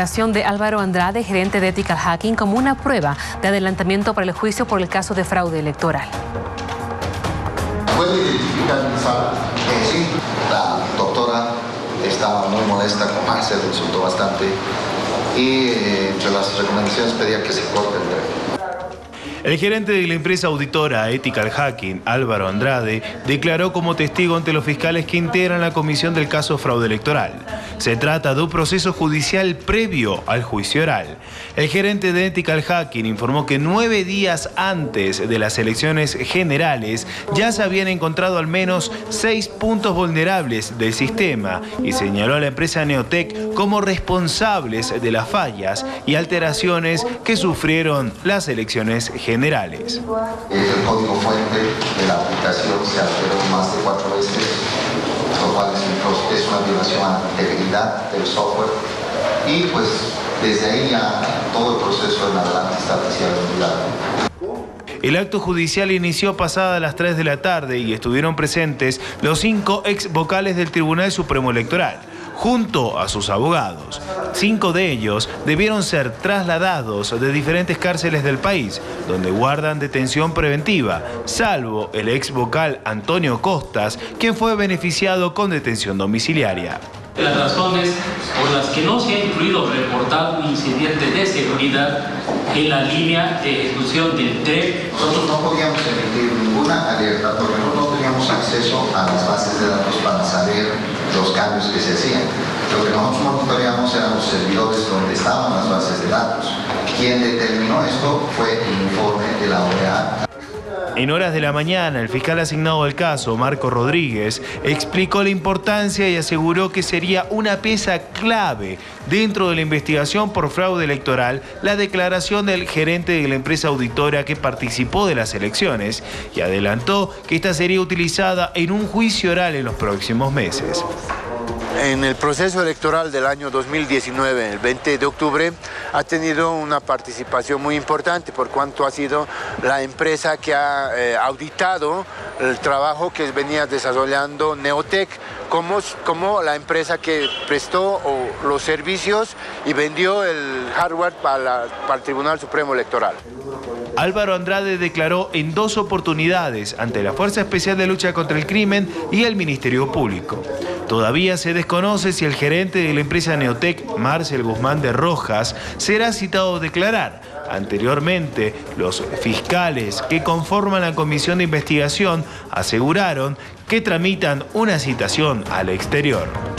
de Álvaro Andrade, gerente de Ethical Hacking, como una prueba de adelantamiento para el juicio por el caso de fraude electoral. ¿Puede identificar sala? Eh, sí, la doctora estaba muy molesta con Marcel, insultó bastante y eh, entre las recomendaciones pedía que se corte el el gerente de la empresa auditora Ethical Hacking, Álvaro Andrade, declaró como testigo ante los fiscales que integran la comisión del caso fraude electoral. Se trata de un proceso judicial previo al juicio oral. El gerente de Ethical Hacking informó que nueve días antes de las elecciones generales ya se habían encontrado al menos seis puntos vulnerables del sistema y señaló a la empresa Neotec como responsables de las fallas y alteraciones que sufrieron las elecciones generales. El código fuente de la aplicación se alteró más de cuatro veces, lo cual es una violación a software y pues desde ahí ya todo el proceso en adelante está. El acto judicial inició pasada las 3 de la tarde y estuvieron presentes los cinco ex vocales del Tribunal Supremo Electoral junto a sus abogados. Cinco de ellos debieron ser trasladados de diferentes cárceles del país, donde guardan detención preventiva, salvo el ex vocal Antonio Costas, quien fue beneficiado con detención domiciliaria. Las razones por las que no se ha incluido reportar un incidente de seguridad en la línea de ejecución del TREP. Nosotros no podíamos emitir ninguna alerta porque no teníamos acceso a las bases de datos para saber los cambios que se hacían. Lo que nosotros monitoreamos eran los servidores donde estaban las bases de datos. Quien determinó esto fue el informe de la OEA. En horas de la mañana, el fiscal asignado al caso, Marco Rodríguez, explicó la importancia y aseguró que sería una pieza clave dentro de la investigación por fraude electoral la declaración del gerente de la empresa auditora que participó de las elecciones y adelantó que esta sería utilizada en un juicio oral en los próximos meses. En el proceso electoral del año 2019, el 20 de octubre, ha tenido una participación muy importante por cuanto ha sido la empresa que ha eh, auditado el trabajo que venía desarrollando Neotec como, como la empresa que prestó los servicios y vendió el hardware para, para el Tribunal Supremo Electoral. Álvaro Andrade declaró en dos oportunidades ante la Fuerza Especial de Lucha contra el Crimen y el Ministerio Público. Todavía se desconoce si el gerente de la empresa Neotec, Marcel Guzmán de Rojas, será citado a declarar. Anteriormente, los fiscales que conforman la comisión de investigación aseguraron que tramitan una citación al exterior.